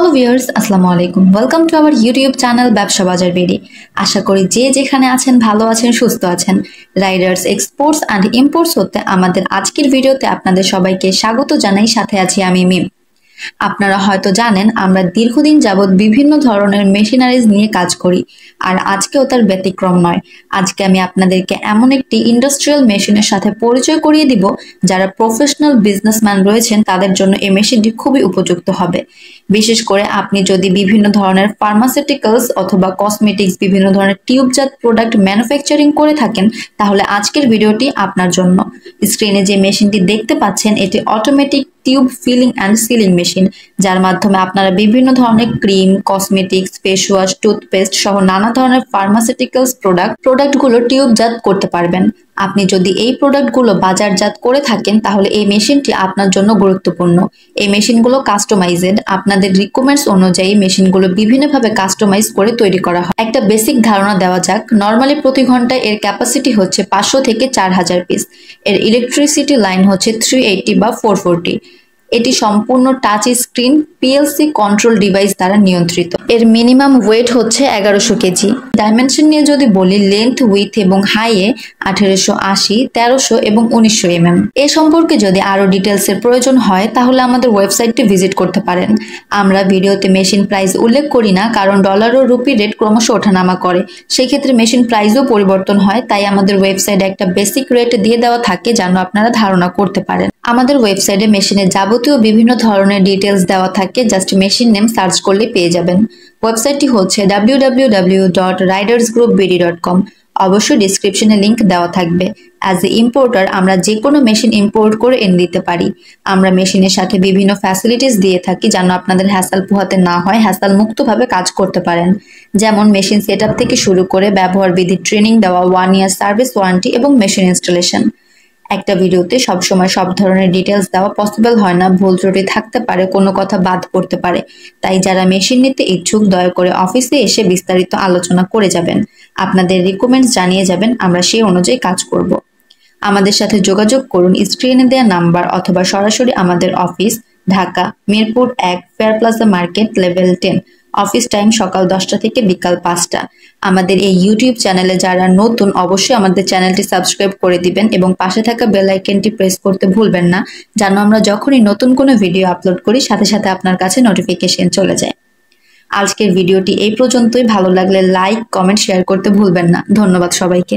Hello viewers আসসালামু আলাইকুম। Welcome to our YouTube channel Bebsha Bazar বেরি আশা করি যে যেখানে আছেন, ভালো আছেন, সুস্থ আছেন। রাইডার্স এক্সপোর্টস অ্যান্ড ইম্পোর্টস হতে আমাদের আজকের ভিডিওতে আপনাদের সবাইকে স্বাগত জানাই। সাথে আছি আমি মিম। আপনারা হয়তো জানেন, আমরা দীর্ঘদিন যাবৎ বিভিন্ন ধরনের মেশিনারিজ নিয়ে কাজ করি, আর আজকেও তার ব্যতিক্রম নয়। আজকে আমি আপনাদেরকে এমন একটি ইন্ডাস্ট্রিয়াল মেশিনের সাথে পরিচয় করিয়ে দিব, যারা প্রফেশনাল বিজনেসম্যান রয়েছেন, তাদের জন্য এই মেশিনটি খুবই উপযুক্ত হবে। বিশেষ করে আপনি যদি বিভিন্ন ধরনের ফার্মাসিউটিক্যালস অথবা কসমেটিক্স, বিভিন্ন ধরনের টিউবজাত প্রোডাক্ট ম্যানুফ্যাকচারিং করে থাকেন, তাহলে আজকের ভিডিওটি আপনার জন্য। স্ক্রিনে যে মেশিনটি দেখতে পাচ্ছেন, এটি automatic tube filling and sealing machine. যার মাধ্যমে আপনারা বিভিন্ন ধরনের cream cosmetics face wash toothpaste সহ নানা ধরনের ফার্মাসিউটিক্যালস প্রোডাক্ট প্রোডাক্টগুলো টিউবজাত করতে পারবেন। আপনি যদি এই প্রোডাক্টগুলো বাজারজাত করে থাকেন, তাহলে এই মেশিনটি আপনার জন্য গুরুত্বপূর্ণ। এই মেশিনগুলো কাস্টমাইজেড আপনাদের রিকোয়ারমেন্টস অনুযায়ী মেশিনগুলো বিভিন্নভাবে কাস্টমাইজ করে তৈরি করা হয়। একটা বেসিক ধারণা দেওয়া যাক নর্মালি প্রতি ঘন্টায় এর ক্যাপাসিটি হচ্ছে পাঁচশো থেকে চার হাজার পিস এর ইলেকট্রিসিটি লাইন হচ্ছে থ্রি এইটটি বা ফোর ফোরটি এটি সম্পূর্ণ touch screen PLC control device দ্বারা নিয়ন্ত্রিত। এর মিনিমাম ওয়েট হচ্ছে এগারোশো কেজি। ডাইমেনশন নিয়ে যদি বলি লেন্থ উইথ এবং হাইয়ে আঠেরোশো আশি, তেরোশো এবং উনিশশো এম এম এ সম্পর্কে যদি আরও ডিটেলসের প্রয়োজন হয়, তাহলে আমাদের ওয়েবসাইটটি ভিজিট করতে পারেন। আমরা ভিডিওতে মেশিন প্রাইস উল্লেখ করি না, কারণ ডলার ও রুপি রেট ক্রমশ ওঠানামা করে। সেই ক্ষেত্রে মেশিন প্রাইসও পরিবর্তন হয়, তাই আমাদের ওয়েবসাইটে একটা বেসিক রেট দিয়ে দেওয়া থাকে যেন আপনারা ধারণা করতে পারেন। আমাদের ওয়েবসাইটে মেশিনের যাবতীয় বিভিন্ন ধরনের ডিটেলস দেওয়া থাকে জাস্ট মেশিন নেম সার্চ করলে পেয়ে যাবেন। ওয়েবসাইটটি হচ্ছে ডাব্লিউ অবশ্যই ডিসক্রিপশনে লিঙ্ক দেওয়া থাকবে। অ্যাজ এ ইম্পোর্টার আমরা যে কোনো মেশিন ইম্পোর্ট করে এনে দিতে পারি। আমরা মেশিনের সাথে বিভিন্ন ফ্যাসিলিটিস দিয়ে থাকি যেন আপনাদের হ্যাসাল পোহাতে না হয় হ্যাসাল মুক্তভাবে কাজ করতে পারেন। যেমন মেশিন সেট থেকে শুরু করে ব্যবহার বিধি ট্রেনিং দেওয়া ওয়ান ইয়ার সার্ভিস ওয়ারেন্টি এবং মেশিন ইনস্টলেশন একটা ভিডিওতে সবসময় সব ধরনের ডিটেলস দেওয়া পসিবল হয় না, ভুল ত্রুটি থাকতে পারে, কোনো কথা বাদ পড়তে পারে। তাই যারা মেশিন নিতে ইচ্ছুক, দয়া করে অফিসে এসে বিস্তারিত আলোচনা করে যাবেন। আপনাদের রিকমেন্ডস জানিয়ে যাবেন, আমরা সেই অনুযায়ী কাজ করব। আমাদের সাথে যোগাযোগ করুন স্ক্রিনে দেওয়া নাম্বার অথবা সরাসরি আমাদের অফিস ঢাকা, মিরপুর এক fair plaza market level ten office time সকাল দশটা থেকে বিকাল পাঁচটা। আমাদের এই ইউটিউব চ্যানেলে যারা নতুন, অবশ্যই আমাদের চ্যানেলটি সাবস্ক্রাইব করে দিবেন এবং পাশে থাকা বেল আইকনটি প্রেস করতে ভুলবেন না, যেন আমরা যখনই নতুন কোনো ভিডিও আপলোড করি, সাথে সাথে আপনার কাছে নোটিফিকেশন চলে যায়। আজকের ভিডিওটি এই পর্যন্তই। ভালো লাগলে লাইক কমেন্ট শেয়ার করতে ভুলবেন না। ধন্যবাদ সবাইকে।